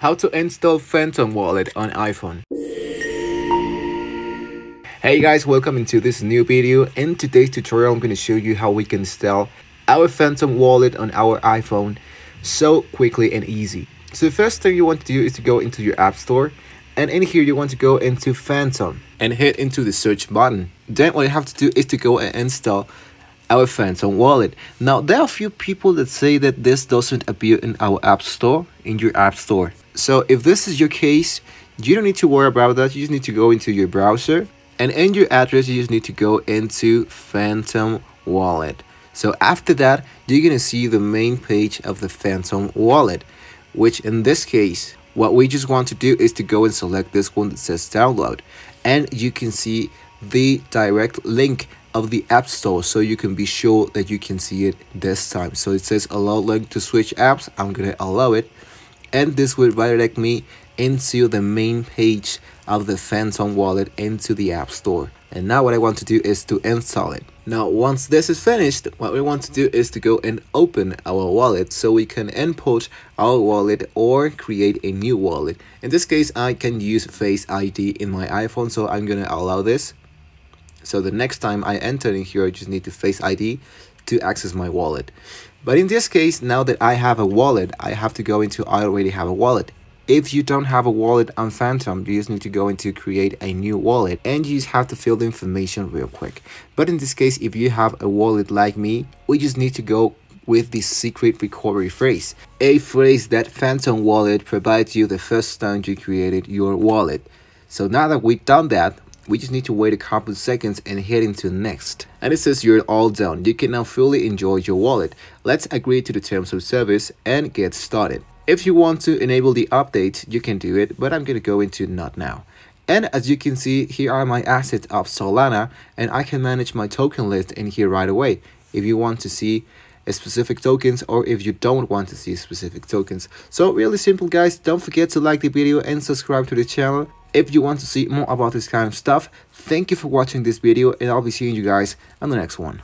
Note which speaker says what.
Speaker 1: How to install Phantom Wallet on iPhone. Hey guys, welcome into this new video. In today's tutorial, I'm going to show you how we can install our Phantom Wallet on our iPhone so quickly and easy. So the first thing you want to do is to go into your App Store and in here you want to go into Phantom and hit into the search button. Then what you have to do is to go and install our Phantom wallet. Now there are a few people that say that this doesn't appear in our App Store, in your App Store. So if this is your case, you don't need to worry about that. You just need to go into your browser and in your address, you just need to go into Phantom Wallet. So after that, you're gonna see the main page of the Phantom Wallet, which in this case, what we just want to do is to go and select this one that says download. And you can see the direct link of the App Store so you can be sure that you can see it this time. So it says allow link to switch apps. I'm gonna allow it and this will redirect me into the main page of the Phantom wallet into the App Store. And now what I want to do is to install it. Now once this is finished, what we want to do is to go and open our wallet so we can import our wallet or create a new wallet. In this case, I can use Face ID in my iPhone, so I'm gonna allow this. So the next time I enter in here, I just need to Face ID to access my wallet. But in this case, now that I have a wallet, I have to go into I already have a wallet. If you don't have a wallet on Phantom, you just need to go into create a new wallet and you just have to fill the information real quick. But in this case, if you have a wallet like me, we just need to go with the secret recovery phrase, a phrase that Phantom Wallet provides you the first time you created your wallet. So now that we've done that, we just need to wait a couple of seconds and head into next. And it says you're all done. You can now fully enjoy your wallet. Let's agree to the terms of service and get started. If you want to enable the update, you can do it, but I'm going to go into not now. And as you can see, here are my assets of Solana and I can manage my token list in here right away. If you want to see specific tokens or if you don't want to see specific tokens. So really simple guys, don't forget to like the video and subscribe to the channel if you want to see more about this kind of stuff. Thank you for watching this video and I'll be seeing you guys on the next one.